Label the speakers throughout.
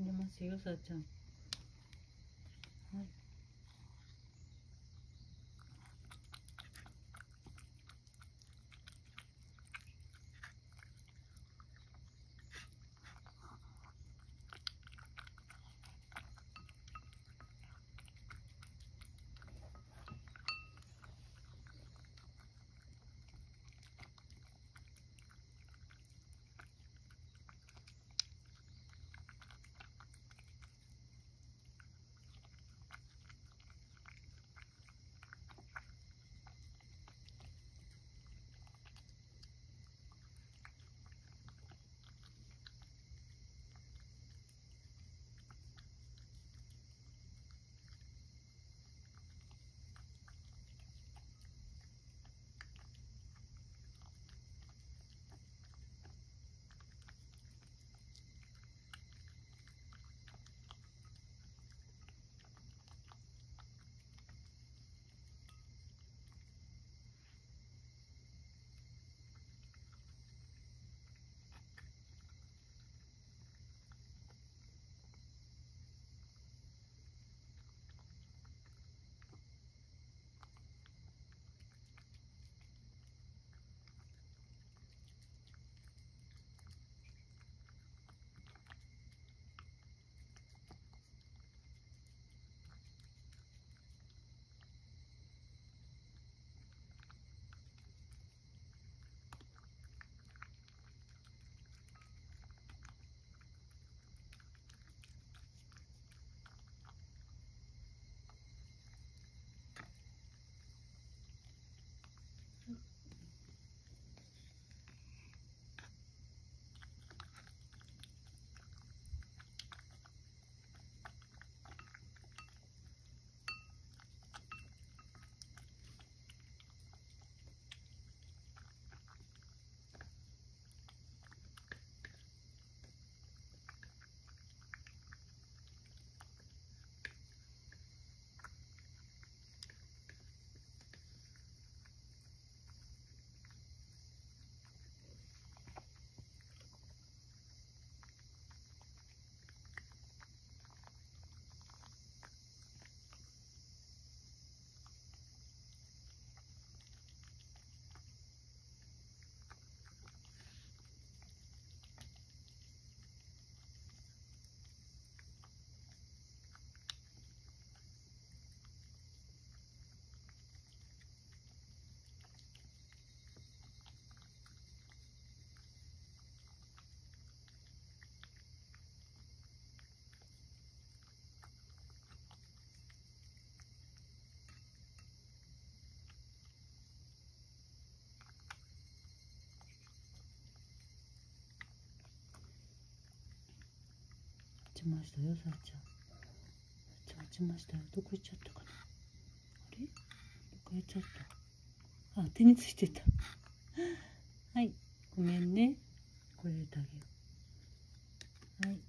Speaker 1: 入れまちゃんはい落ちましたよさあちゃん。さあちゃん落ちましたよ。どこ行っちゃったかな。あれ？どこ行っちゃった。あ手についてた。はい。ごめんね。これ入れてあげよう。はい。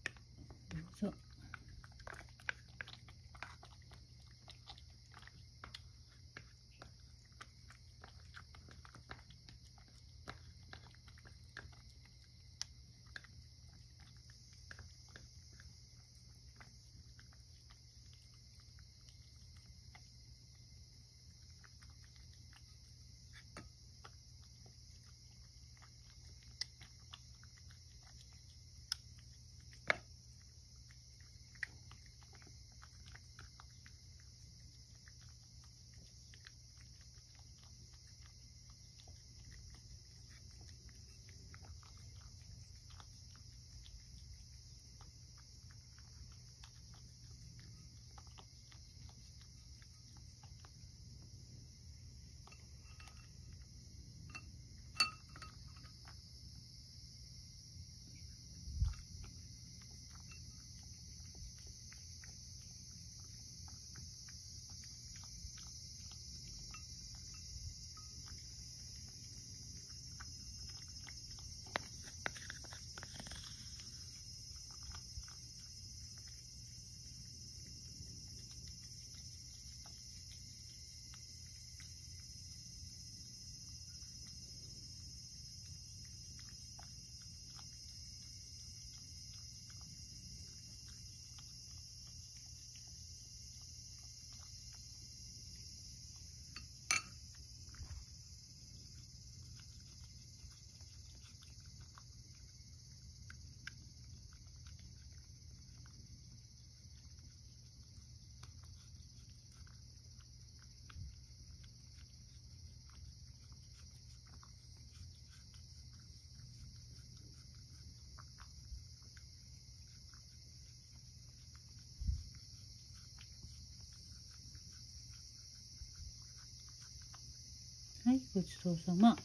Speaker 1: はいごちそうさま。さ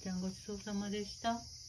Speaker 1: ちゃんごちそうさまでした。